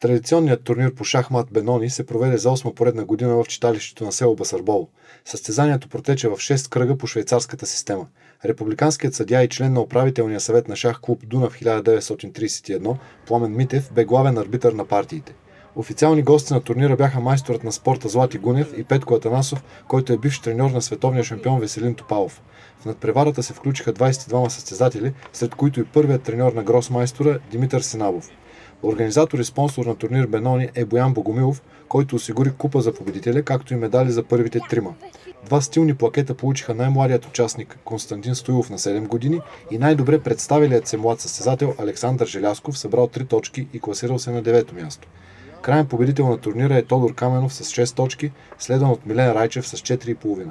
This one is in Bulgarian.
Традиционният турнир по шахмат Бенони се проведе за 8 поредна година в читалището на село Басарбол. Състезанието протече в 6 кръга по швейцарската система. Републиканският съдя и член на управителния съвет на шах клуб Дунав 1931, Пламен Митев, бе главен арбитър на партиите. Официални гости на турнира бяха майсторът на спорта Злати Гунев и Петко Атанасов, който е бивш треньор на световния шампион Веселин Топалов. В надпреварата се включиха 22 състезатели, сред които и първият треньор на гросмайстора Димитър Сенабов. Организатор и спонсор на турнир Бенони е Боян Богомилов, който осигури купа за победителя, както и медали за първите трима. Два стилни плакета получиха най-младият участник Константин Стоилов на 7 години и най-добре представилият се млад състезател Александър Желясков събрал 3 точки и класирал се на 9 място. Крайен победител на турнира е Тодор Каменов с 6 точки, следван от Милен Райчев с 4,5.